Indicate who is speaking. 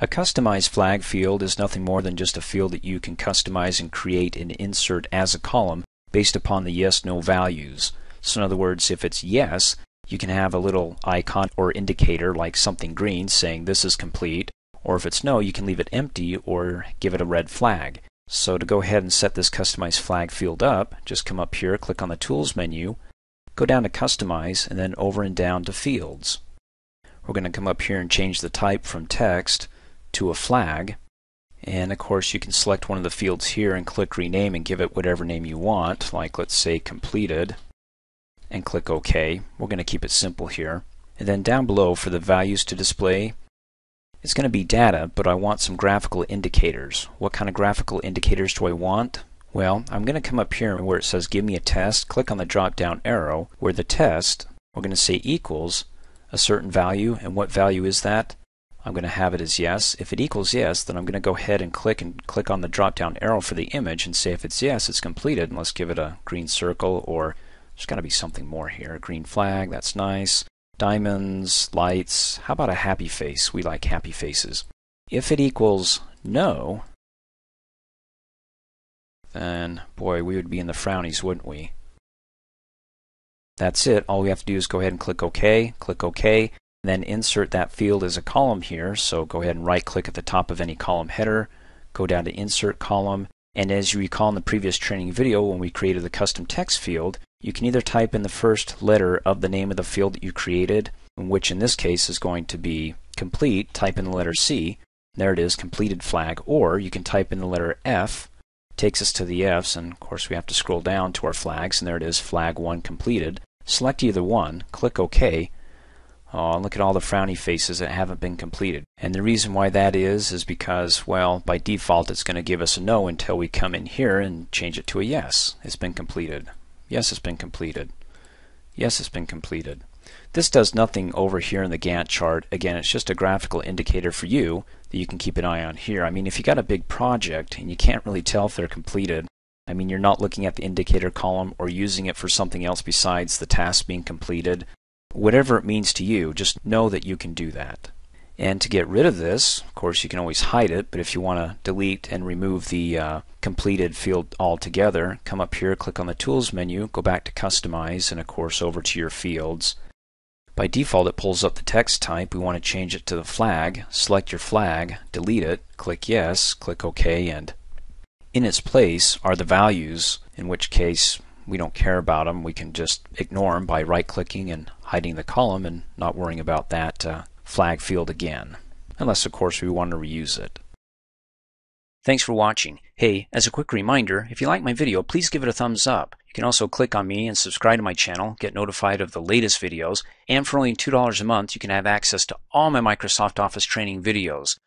Speaker 1: A customized flag field is nothing more than just a field that you can customize and create and insert as a column based upon the yes-no values. So in other words, if it's yes, you can have a little icon or indicator like something green saying this is complete, or if it's no, you can leave it empty or give it a red flag. So to go ahead and set this customized flag field up, just come up here, click on the Tools menu, go down to Customize, and then over and down to Fields. We're going to come up here and change the type from text to a flag. And of course you can select one of the fields here and click rename and give it whatever name you want, like let's say completed, and click OK. We're going to keep it simple here. And then down below for the values to display, it's going to be data, but I want some graphical indicators. What kind of graphical indicators do I want? Well, I'm going to come up here where it says give me a test, click on the drop down arrow where the test, we're going to say equals a certain value, and what value is that? I'm going to have it as yes. If it equals yes, then I'm going to go ahead and click and click on the drop down arrow for the image and say if it's yes, it's completed. And let's give it a green circle or there's got to be something more here. A green flag, that's nice. Diamonds, lights. How about a happy face? We like happy faces. If it equals no, then boy, we would be in the frownies, wouldn't we? That's it. All we have to do is go ahead and click OK, click OK, then insert that field as a column here. So go ahead and right click at the top of any column header, go down to Insert Column, and as you recall in the previous training video when we created the custom text field, you can either type in the first letter of the name of the field that you created, which in this case is going to be complete, type in the letter C, there it is, completed flag, or you can type in the letter F, takes us to the F's, and of course we have to scroll down to our flags, and there it is, flag 1 completed. Select either one, click OK, Oh, look at all the frowny faces that haven't been completed. And the reason why that is, is because, well, by default it's going to give us a no until we come in here and change it to a yes. It's been completed. Yes, it's been completed. Yes, it's been completed. This does nothing over here in the Gantt chart. Again, it's just a graphical indicator for you that you can keep an eye on here. I mean, if you got a big project and you can't really tell if they're completed, I mean, you're not looking at the indicator column or using it for something else besides the task being completed, whatever it means to you, just know that you can do that. And to get rid of this, of course, you can always hide it, but if you want to delete and remove the uh, completed field altogether, come up here, click on the Tools menu, go back to Customize, and of course over to your fields. By default, it pulls up the text type. We want to change it to the flag. Select your flag, delete it, click Yes, click OK, and in its place are the values, in which case we don't care about them. We can just ignore them by right-clicking and hiding the column and not worrying about that uh, flag field again. Unless, of course, we want to reuse it. Thanks for watching. Hey, as a quick reminder, if you like my video, please give it a thumbs up. You can also click on me and subscribe to my channel, get notified of the latest videos, and for only $2 a month, you can have access to all my Microsoft Office training videos.